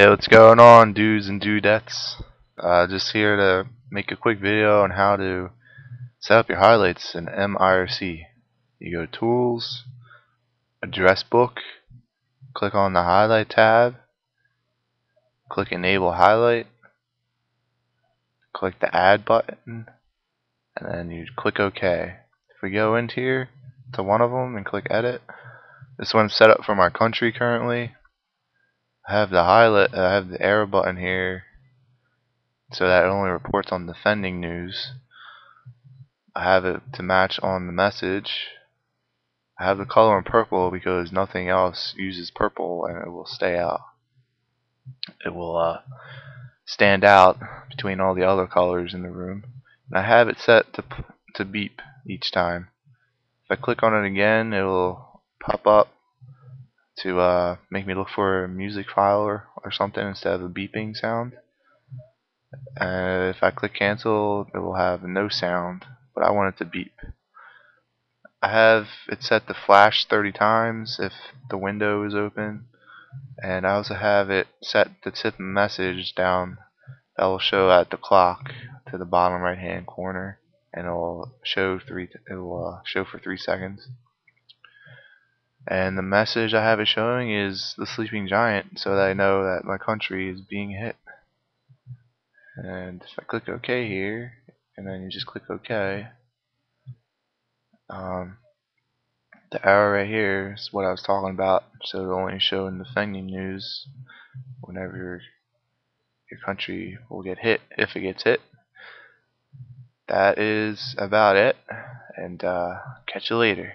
Hey, what's going on, dudes and dudettes? Uh, just here to make a quick video on how to set up your highlights in mIRC. You go to Tools, Address Book, click on the Highlight tab, click Enable Highlight, click the Add button, and then you click OK. If we go into here to one of them and click Edit, this one's set up for my country currently. I have the highlight, I have the arrow button here so that it only reports on defending news. I have it to match on the message. I have the color in purple because nothing else uses purple and it will stay out. It will uh, stand out between all the other colors in the room. And I have it set to, to beep each time. If I click on it again, it will pop up to uh, make me look for a music file or, or something instead of a beeping sound. And if I click cancel, it will have no sound, but I want it to beep. I have it set to flash 30 times if the window is open, and I also have it set to tip message down that will show at the clock to the bottom right hand corner, and it will show three. It will uh, show for three seconds. And the message I have it showing is the sleeping giant so that I know that my country is being hit. And if I click OK here, and then you just click OK, um, the arrow right here is what I was talking about. So it'll only show in the defending news whenever your, your country will get hit, if it gets hit. That is about it, and uh, catch you later.